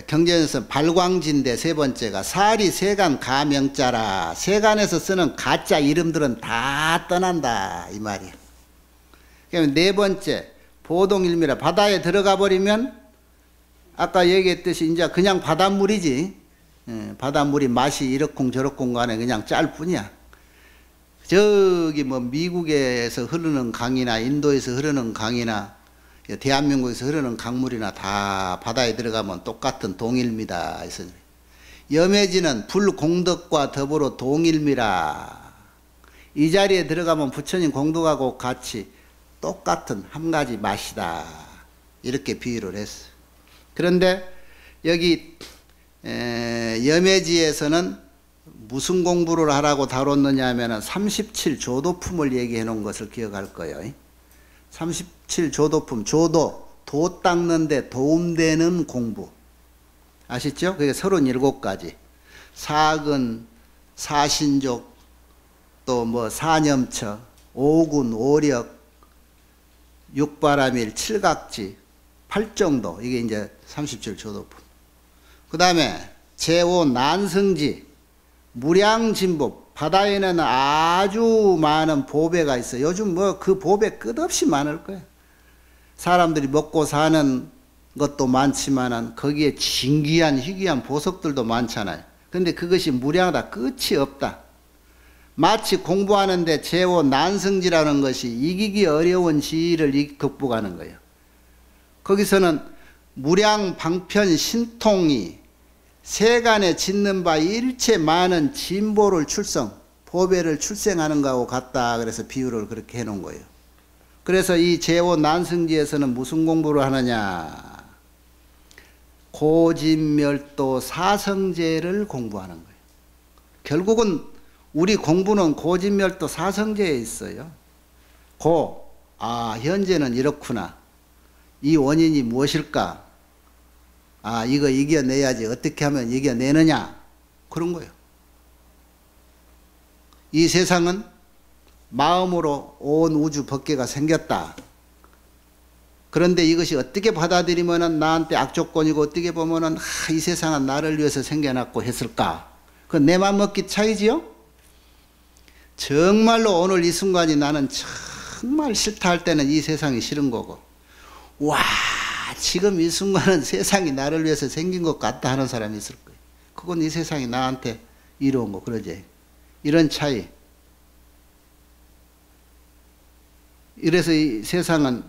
경전에서 발광진대 세 번째가 사리 세간 가명자라 세간에서 쓰는 가짜 이름들은 다 떠난다 이 말이야. 그러면 네 번째 보동일미라 바다에 들어가 버리면 아까 얘기했듯이 이제 그냥 바닷물이지 에, 바닷물이 맛이 이렇쿵 저렇쿵 간에 그냥 짤 뿐이야. 저기 뭐 미국에서 흐르는 강이나 인도에서 흐르는 강이나 대한민국에서 흐르는 강물이나 다 바다에 들어가면 똑같은 동일미다. 염해지는 불공덕과 더불어 동일미라. 이 자리에 들어가면 부처님 공덕하고 같이 똑같은 한 가지 맛이다. 이렇게 비유를 했어. 그런데 여기 염해지에서는 무슨 공부를 하라고 다뤘느냐 하면 37조도품을 얘기해 놓은 것을 기억할 거예요. 37조도품, 조도, 도 닦는데 도움되는 공부. 아시죠? 그게 37가지. 사근, 사신족, 또 뭐 사념처, 오군, 오력, 육바라밀, 칠각지, 팔정도. 이게 이제 37 조도품. 그 다음에 제오 난승지, 무량진법, 바다에는 아주 많은 보배가 있어요. 요즘 뭐 그 보배 끝없이 많을 거예요. 사람들이 먹고 사는 것도 많지만은 거기에 진귀한 희귀한 보석들도 많잖아요. 근데 그것이 무량하다. 끝이 없다. 마치 공부하는데 제호 난승지라는 것이 이기기 어려운 지를 극복하는 거예요. 거기서는 무량 방편 신통이 세간에 짓는 바 일체 많은 진보를 출성, 보배를 출생하는 거하고 같다. 그래서 비유를 그렇게 해놓은 거예요. 그래서 이 제호 난승지에서는 무슨 공부를 하느냐? 고진멸도 사성제를 공부하는 거예요. 결국은 우리 공부는 고진멸도 사성제에 있어요. 고, 아, 현재는 이렇구나. 이 원인이 무엇일까? 아, 이거 이겨내야지. 어떻게 하면 이겨내느냐? 그런 거예요. 이 세상은 마음으로 온 우주 법계가 생겼다. 그런데 이것이 어떻게 받아들이면 나한테 악조건이고 어떻게 보면 아, 이 세상은 나를 위해서 생겨났고 했을까? 그건 내 맘 먹기 차이지요? 정말로 오늘 이 순간이 나는 정말 싫다 할 때는 이 세상이 싫은 거고 와 지금 이 순간은 세상이 나를 위해서 생긴 것 같다 하는 사람이 있을 거예요. 그건 이 세상이 나한테 이로운 거 그러지. 이런 차이. 이래서 이 세상은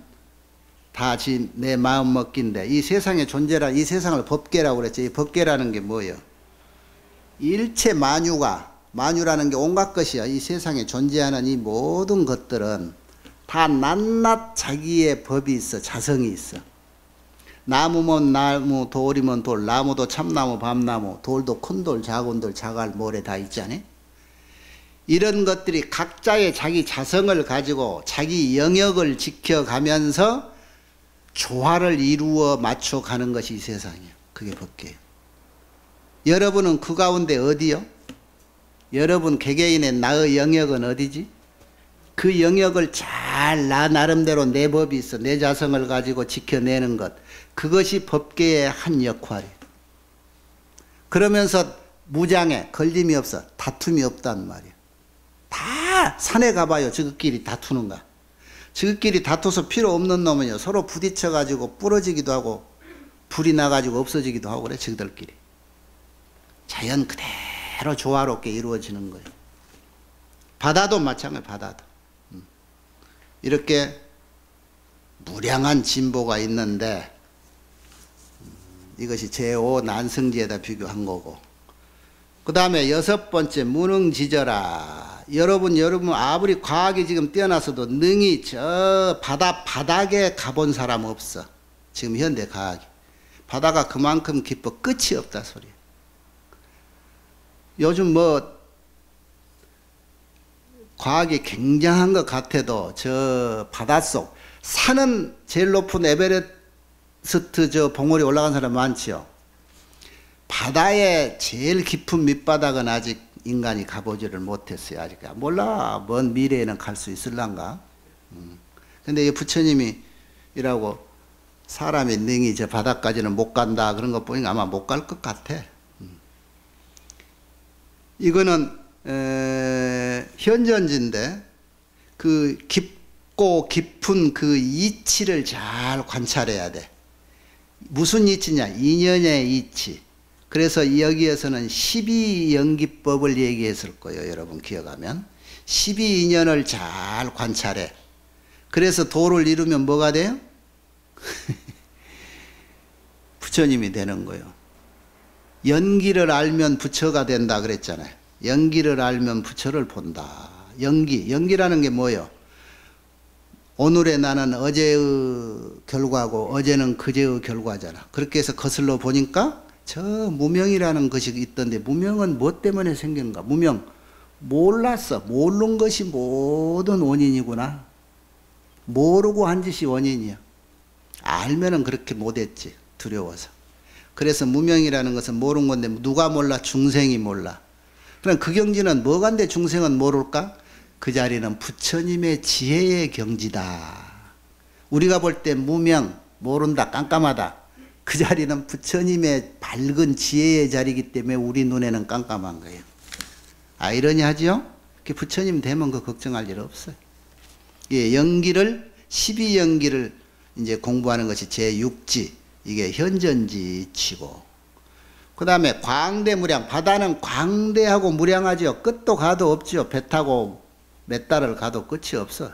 다 내 마음 먹기인데 이 세상의 존재라 이 세상을 법계라고 그랬죠. 이 법계라는 게 뭐예요? 일체 만유가 만유라는 게 온갖 것이야. 이 세상에 존재하는 이 모든 것들은 다 낱낱 자기의 법이 있어. 자성이 있어. 나무면 나무, 돌이면 돌, 나무도 참나무, 밤나무, 돌도 큰 돌, 작은 돌, 자갈, 모래 다 있잖아요. 이런 것들이 각자의 자기 자성을 가지고 자기 영역을 지켜가면서 조화를 이루어 맞춰 가는 것이 이 세상이에요. 그게 법계예요. 여러분은 그 가운데 어디요? 여러분 개개인의 나의 영역은 어디지? 그 영역을 잘 나 나름대로 내 법이 있어 내 자성을 가지고 지켜내는 것 그것이 법계의 한 역할이에요. 그러면서 무장에 걸림이 없어 다툼이 없단 말이에요. 다 산에 가봐요. 저것끼리 다투는 가. 저것끼리 다투서 필요 없는 놈은요. 서로 부딪혀가지고 부러지기도 하고 불이 나가지고 없어지기도 하고 그래. 저들끼리. 자연 그대로 조화롭게 이루어지는 거예요. 바다도 마찬가지 바다도. 음. 이렇게 무량한 진보가 있는데 음, 이것이 제5 난승지에다 비교한 거고 그 다음에 여섯 번째 무능지저라 여러분 여러분 아무리 과학이 지금 뛰어나서도 능히 저 바다 바닥에 가본 사람 없어. 지금 현대 과학이. 바다가 그만큼 깊어 끝이 없다 소리 요즘 뭐 과학이 굉장한 것 같아도 저 바닷속 산은 제일 높은 에베레스트 저 봉우리 올라간 사람 많지요. 바다의 제일 깊은 밑바닥은 아직 인간이 가보지를 못했어요. 아직 몰라. 먼 미래에는 갈 수 있을란가. 음. 근데 이 부처님이 이라고 사람이 능히 저 바닥까지는 못 간다 그런 거 보니까 아마 못 갈 것 같아. 이거는 에, 현전지인데 그 깊고 깊은 그 이치를 잘 관찰해야 돼. 무슨 이치냐? 인연의 이치. 그래서 여기에서는 12연기법을 얘기했을 거예요. 여러분 기억하면. 12인연을 잘 관찰해. 그래서 도를 이루면 뭐가 돼요? 부처님이 되는 거예요. 연기를 알면 부처가 된다 그랬잖아요. 연기를 알면 부처를 본다. 연기, 연기라는 게 뭐예요? 오늘의 나는 어제의 결과고 어제는 그제의 결과잖아. 그렇게 해서 거슬러 보니까 저 무명이라는 것이 있던데 무명은 뭐 때문에 생기는가? 무명 몰랐어. 모르는 것이 모든 원인이구나. 모르고 한 짓이 원인이야. 알면은 그렇게 못했지. 두려워서. 그래서 무명이라는 것은 모르는 건데 누가 몰라? 중생이 몰라. 그럼 그 경지는 뭐간데 중생은 모를까? 그 자리는 부처님의 지혜의 경지다. 우리가 볼 때 무명, 모른다, 깜깜하다. 그 자리는 부처님의 밝은 지혜의 자리이기 때문에 우리 눈에는 깜깜한 거예요. 아이러니하지요? 부처님 되면 그 걱정할 일 없어요. 예, 연기를 12연기를 이제 공부하는 것이 제6지 이게 현전지 치고 그 다음에 광대무량 바다는 광대하고 무량하죠 끝도 가도 없죠 배 타고 몇 달을 가도 끝이 없어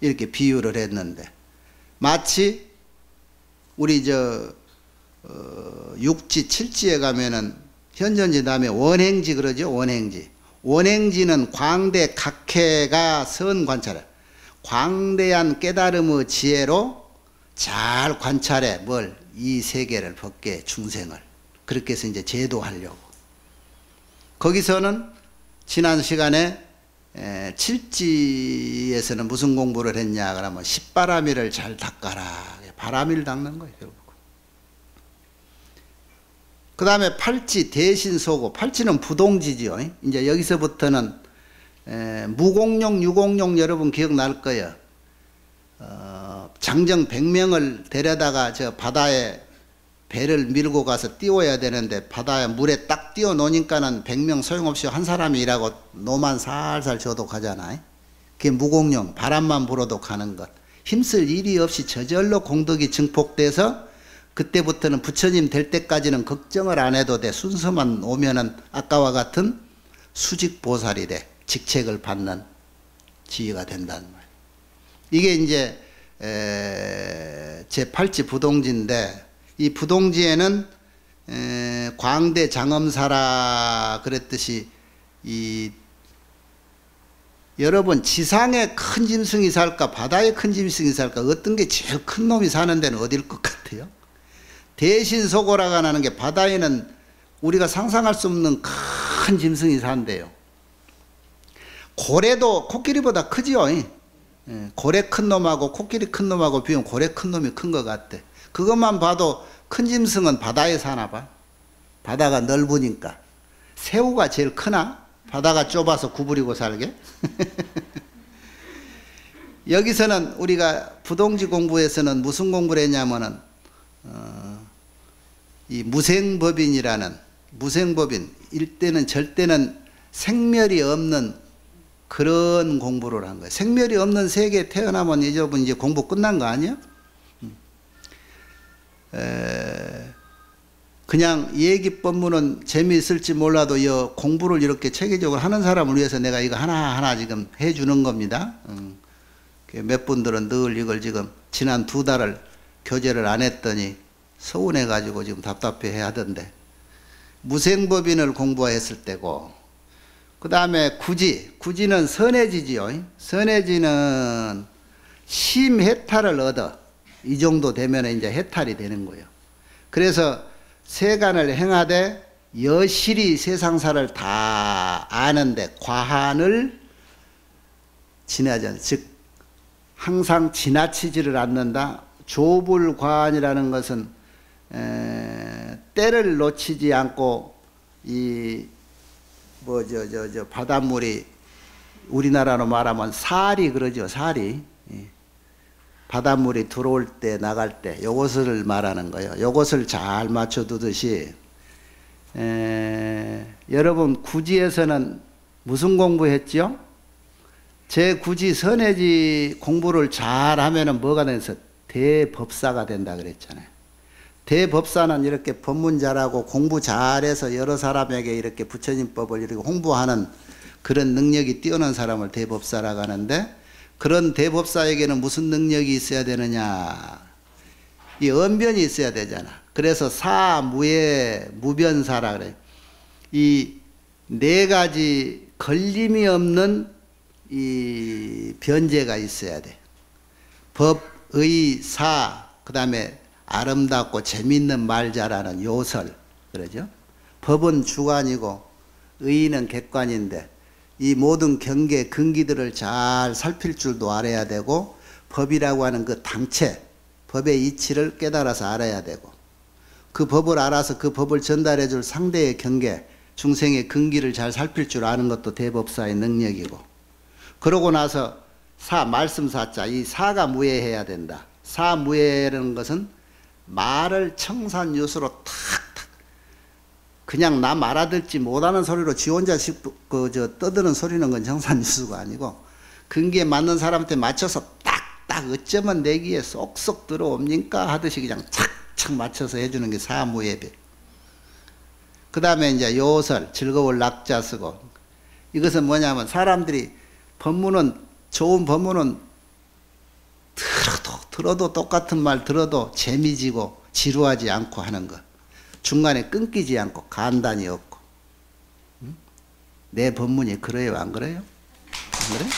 이렇게 비유를 했는데 마치 우리 저 어, 육지 칠지에 가면은 현전지 다음에 원행지 그러죠 원행지. 원행지는 광대 각해가 선 관찰을 광대한 깨달음의 지혜로 잘 관찰해. 뭘? 이 세계를 벗게 중생을. 그렇게 해서 이제 제도하려고. 거기서는 지난 시간에 에, 칠지에서는 무슨 공부를 했냐 그러면 십바라밀을 잘 닦아라 바라밀 닦는 거예요 결국 그 다음에 팔지 대신 소고 팔지는 부동지지요 이제 여기서부터는 에, 무공룡 유공룡 여러분 기억날 거예요 어, 장정 100명을 데려다가 저 바다에 배를 밀고 가서 띄워야 되는데 바다에 물에 딱 띄워 놓으니까는 100명 소용없이 한 사람이 일하고 노만 살살 줘도 가잖아요. 그게 무공룡, 바람만 불어도 가는 것. 힘쓸 일이 없이 저절로 공덕이 증폭돼서 그때부터는 부처님 될 때까지는 걱정을 안 해도 돼. 순서만 오면은 아까와 같은 수직 보살이 돼. 직책을 받는 지위가 된다는 말. 이게 이제 에, 제8지 부동지인데 이 부동지에는 에, 광대 장엄사라 그랬듯이 이 여러분 지상에 큰 짐승이 살까 바다에 큰 짐승이 살까 어떤 게 제일 큰 놈이 사는 데는 어딜 것 같아요? 대신 소고라가 나는 게 바다에는 우리가 상상할 수 없는 큰 짐승이 산대요. 고래도 코끼리보다 크지요. 예, 고래 큰 놈하고 코끼리 큰 놈하고 비교하면 고래 큰 놈이 큰 것 같대. 그것만 봐도 큰 짐승은 바다에 사나 봐. 바다가 넓으니까. 새우가 제일 크나? 바다가 좁아서 구부리고 살게? 여기서는 우리가 부동지 공부에서는 무슨 공부를 했냐면은 어, 이 무생법인이라는 무생법인 일대는 절대는 생멸이 없는 그런 공부를 한 거예요. 생멸이 없는 세계에 태어나면 이제 이제 공부 끝난 거 아니야? 음. 에, 그냥 얘기 법문은 재미있을지 몰라도 이 공부를 이렇게 체계적으로 하는 사람을 위해서 내가 이거 하나하나 지금 해주는 겁니다. 음. 몇 분들은 늘 이걸 지금 지난 두 달을 교재를 안 했더니 서운해가지고 지금 답답해 하던데. 무생법인을 공부했을 때고 그 다음에 구지. 구지는 선해지지요. 선해지는 심해탈을 얻어. 이 정도 되면 이제 해탈이 되는 거예요. 그래서 세간을 행하되 여실히 세상사를 다 아는데 과한을 지나지 않, 즉 항상 지나치지를 않는다. 조불과한이라는 것은 에, 때를 놓치지 않고 이 뭐 저 저 저 바닷물이 우리나라로 말하면 살이 그러죠 살이 예. 바닷물이 들어올 때 나갈 때 요것을 말하는 거예요. 요것을 잘 맞춰두듯이 에, 여러분 구지에서는 무슨 공부했죠? 제 구지 선해지 공부를 잘 하면은 뭐가 돼서 대법사가 된다 그랬잖아요. 대법사는 이렇게 법문 잘하고 공부 잘해서 여러 사람에게 이렇게 부처님 법을 이렇게 홍보하는 그런 능력이 뛰어난 사람을 대법사라고 하는데 그런 대법사에게는 무슨 능력이 있어야 되느냐? 이 언변이 있어야 되잖아. 그래서 사무의 무변사라 그래. 이 네 가지 걸림이 없는 이 변제가 있어야 돼. 법, 의, 사, 그 다음에 아름답고 재밌는 말 잘하는 요설, 그러죠? 법은 주관이고 의는 객관인데 이 모든 경계, 근기들을 잘 살필 줄도 알아야 되고 법이라고 하는 그 당체, 법의 이치를 깨달아서 알아야 되고 그 법을 알아서 그 법을 전달해 줄 상대의 경계, 중생의 근기를 잘 살필 줄 아는 것도 대법사의 능력이고 그러고 나서 사, 말씀 사자, 이 사가 무해해야 된다. 사무해라는 것은 말을 청산유수로 탁탁 그냥 남 알아듣지 못하는 소리로 지 혼자씩 그저 떠드는 소리는 건 청산유수가 아니고 근기에 맞는 사람한테 맞춰서 딱딱 어쩌면 내 귀에 쏙쏙 들어옵니까 하듯이 그냥 착착 맞춰서 해주는 게 사무예배. 그 다음에 이제 요설 즐거울 낙자 쓰고 이것은 뭐냐면 사람들이 법문은 좋은 법문은 들어도 들어도 똑같은 말 들어도 재미지고 지루하지 않고 하는 것. 중간에 끊기지 않고 간단히 없고. 응? 내 법문이 그래요 안 그래요? 안 그래?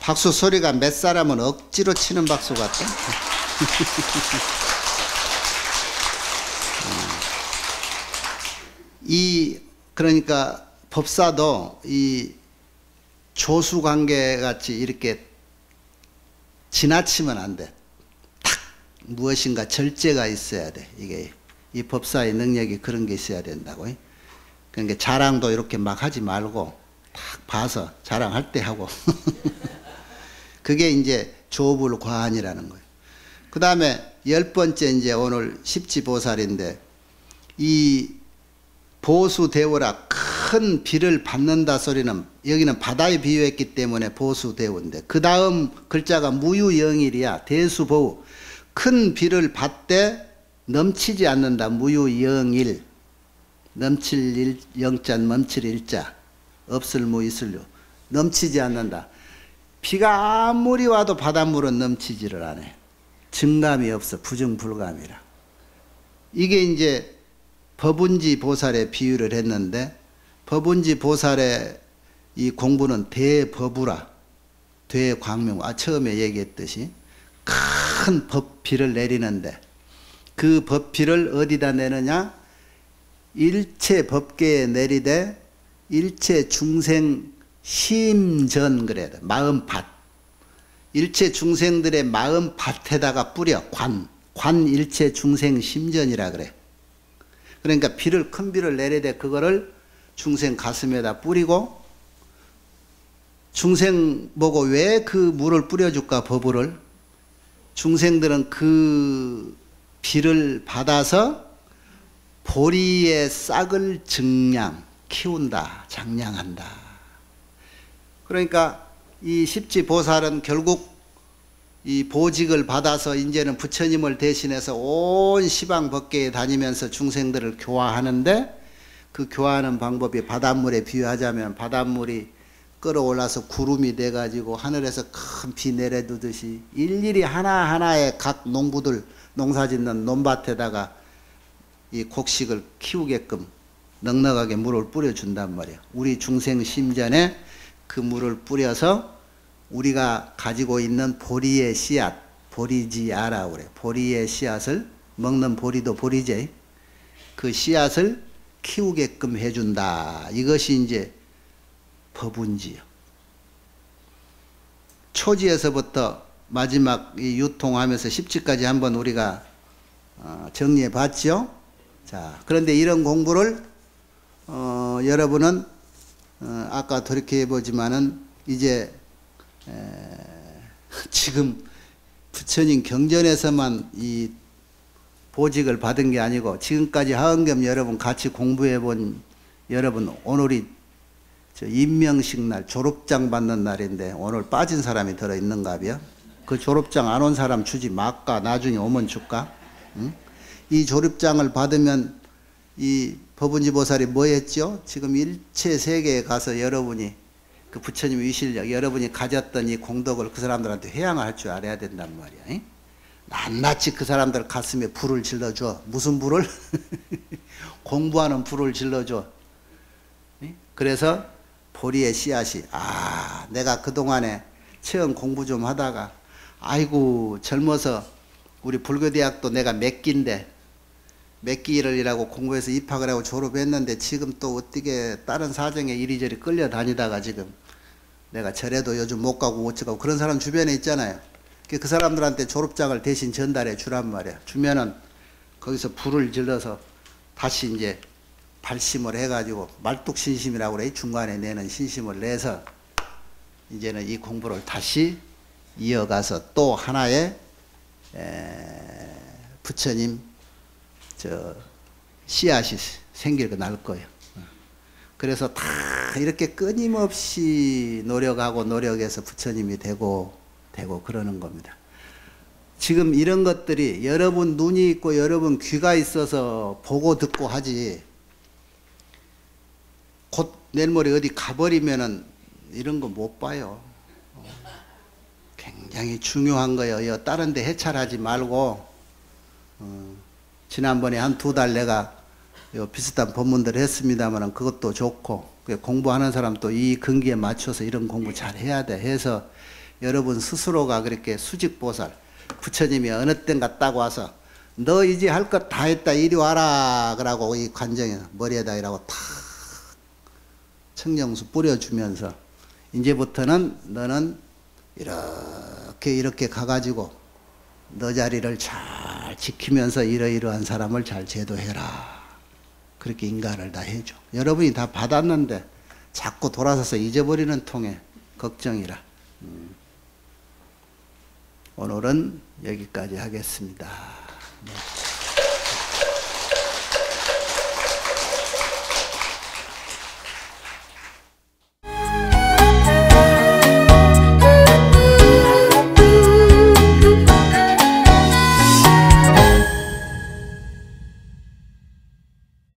박수 소리가 몇 사람은 억지로 치는 박수 같다. 이 그러니까 법사도 이 조수 관계 같이 이렇게 지나치면 안 돼. 딱 무엇인가 절제가 있어야 돼. 이게 이 법사의 능력이 그런 게 있어야 된다고. 그러니까 자랑도 이렇게 막 하지 말고 딱 봐서 자랑할 때 하고. 그게 이제 조불 과한이라는 거예요. 그 다음에 열 번째 이제 오늘 십지보살인데 이 보수 대오라 큰 비를 받는다 소리는 여기는 바다에 비유했기 때문에 보수 대오인데 그 다음 글자가 무유영일이야 대수보우 큰 비를 받되 넘치지 않는다 무유영일 넘칠 일, 영자 멈칠 일자 없을 무 있을요 넘치지 않는다. 비가 아무리 와도 바닷물은 넘치지를 않아. 증감이 없어. 부증불감이라. 이게 이제 법운지 보살의 비유를 했는데 법운지 보살의 이 공부는 대법우라. 대광명. 아 처음에 얘기했듯이 큰 법피를 내리는데 그 법피를 어디다 내느냐? 일체 법계에 내리되 일체 중생 심전 그래야 돼. 마음밭. 일체 중생들의 마음밭에다가 뿌려. 관. 관 일체 중생 심전이라 그래. 그러니까 비를 큰 비를 내리되 그거를 중생 가슴에다 뿌리고 중생 보고 왜 그 물을 뿌려줄까 버부를 중생들은 그 비를 받아서 보리의 싹을 증량 키운다 장량한다. 그러니까 이 십지 보살은 결국 이 보직을 받아서 이제는 부처님을 대신해서 온 시방 법계에 다니면서 중생들을 교화하는데 그 교화하는 방법이 바닷물에 비유하자면 바닷물이 끌어올라서 구름이 돼가지고 하늘에서 큰 비 내려두듯이 일일이 하나하나의 각 농부들 농사 짓는 논밭에다가 이 곡식을 키우게끔 넉넉하게 물을 뿌려준단 말이야. 우리 중생 심전에 그 물을 뿌려서 우리가 가지고 있는 보리의 씨앗, 보리지아라고 그래. 보리의 씨앗을 먹는 보리도 보리제. 그 씨앗을 키우게끔 해준다. 이것이 이제 법운지요. 초지에서부터 마지막 이 유통하면서 십지까지 한번 우리가 어, 정리해 봤죠. 자, 그런데 이런 공부를 어, 여러분은 어, 아까 돌이켜 보지만은 이제 에, 지금 부처님 경전에서만 이 보직을 받은 게 아니고 지금까지 하은겸 여러분 같이 공부해 본 여러분 오늘이 저 임명식 날 졸업장 받는 날인데 오늘 빠진 사람이 들어 있는가벼? 그 졸업장 안 온 사람 주지 말까 나중에 오면 줄까? 응? 이 졸업장을 받으면 이 법은지 보살이 뭐 했죠? 지금 일체 세계에 가서 여러분이 그 부처님 위실력 여러분이 가졌던 이 공덕을 그 사람들한테 회양할 줄 알아야 된단 말이야. 응? 낱낱이 그 사람들 가슴에 불을 질러줘. 무슨 불을? 공부하는 불을 질러줘. 그래서 보리의 씨앗이 아 내가 그동안에 체험 공부 좀 하다가 아이고 젊어서 우리 불교대학도 내가 몇 기인데 몇 기를 이라고 공부해서 입학을 하고 졸업했는데 지금 또 어떻게 다른 사정에 이리저리 끌려다니다가 지금 내가 절에도 요즘 못 가고 어쩌고 그런 사람 주변에 있잖아요. 그 사람들한테 졸업장을 대신 전달해 주란 말이야. 주면은 거기서 불을 질러서 다시 이제 발심을 해가지고 말뚝신심이라고 그래. 중간에 내는 신심을 내서 이제는 이 공부를 다시 이어가서 또 하나의 부처님 저 씨앗이 생기고 날 거예요. 그래서 다 이렇게 끊임없이 노력하고 노력해서 부처님이 되고 되고 그러는 겁니다. 지금 이런 것들이 여러분 눈이 있고 여러분 귀가 있어서 보고 듣고 하지 곧 내일 모레 어디 가버리면은 이런 거 못 봐요. 굉장히 중요한 거예요. 다른 데 해찰하지 말고 어, 지난번에 한 두 달 내가 비슷한 법문들을 했습니다만 그것도 좋고 공부하는 사람도 이 근기에 맞춰서 이런 공부 잘 해야 돼 해서 여러분 스스로가 그렇게 수직보살 부처님이 어느 땐가 딱 와서 너 이제 할 것 다 했다 이리 와라 그러고 이 관정에 머리에다 이라고 탁 청정수 뿌려주면서 이제부터는 너는 이렇게 이렇게 가가지고 너 자리를 잘 지키면서 이러이러한 사람을 잘 제도해라. 그렇게 인가를 다 해줘. 여러분이 다 받았는데 자꾸 돌아서서 잊어버리는 통에 걱정이라. 음. 오늘은 여기까지 하겠습니다. 네.